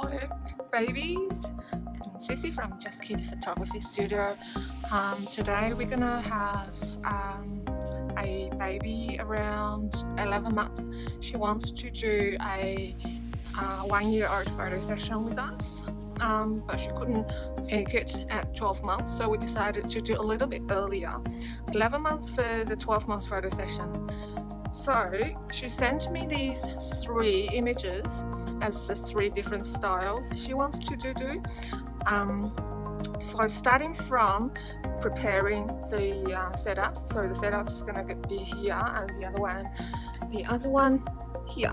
Hello, babies. And Sissi from Just Kitty Photography Studio. Um, today we're gonna have um, a baby around 11 months. She wants to do a uh, one-year-old photo session with us, um, but she couldn't make it at 12 months, so we decided to do a little bit earlier. 11 months for the 12 months photo session. So she sent me these three images as the three different styles she wants to do. do. Um, so starting from preparing the uh, setup, so the setup is gonna be here and the other one, the other one here,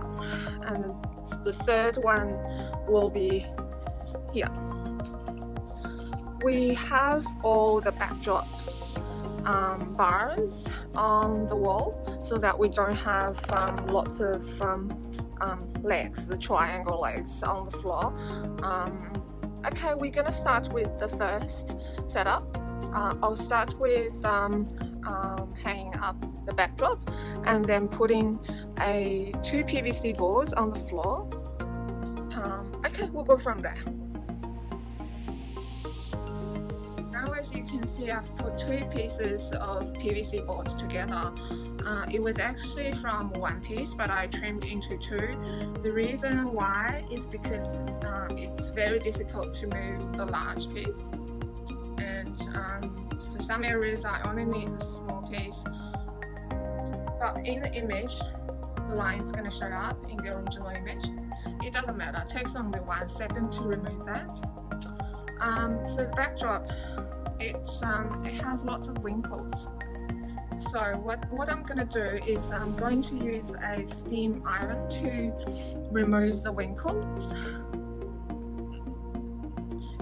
and the third one will be here. We have all the backdrops um, bars on the wall so that we don't have um, lots of um, um, legs, the triangle legs on the floor. Um, okay, we're gonna start with the first setup. Uh, I'll start with um, um, hanging up the backdrop and then putting a two PVC boards on the floor. Um, okay, we'll go from there. As you can see I've put two pieces of PVC boards together. Uh, it was actually from one piece but I trimmed into two. The reason why is because uh, it's very difficult to move the large piece and um, for some areas I only need the small piece but in the image the line is going to show up in the original image. It doesn't matter, it takes only one second to remove that. Um, for the backdrop, it's um, it has lots of wrinkles. So what, what I'm going to do is I'm going to use a steam iron to remove the wrinkles.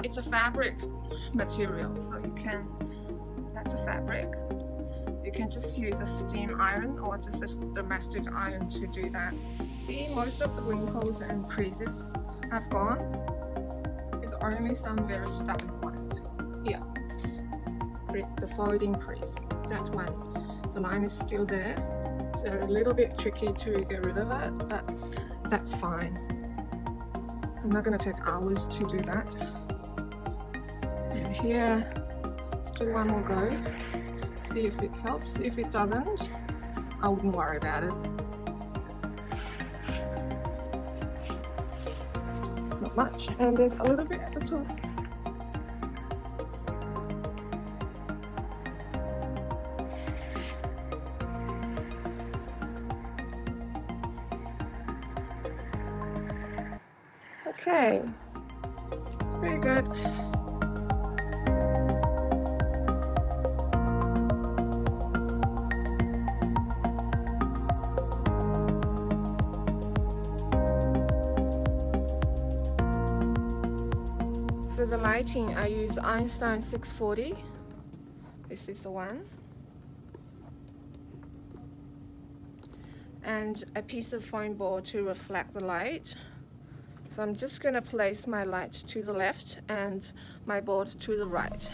It's a fabric material, so you can, that's a fabric. You can just use a steam iron or just a domestic iron to do that. See, most of the wrinkles and creases have gone. Only some very stubborn ones here the folding crease. That one, the line is still there. So a little bit tricky to get rid of it, but that's fine. I'm not going to take hours to do that. And here, still one more go. See if it helps. If it doesn't, I wouldn't worry about it. Much. And there's a little bit at the top. Okay, it's pretty good. For the lighting, I use Einstein 640. This is the one. And a piece of foam board to reflect the light. So I'm just going to place my light to the left and my board to the right.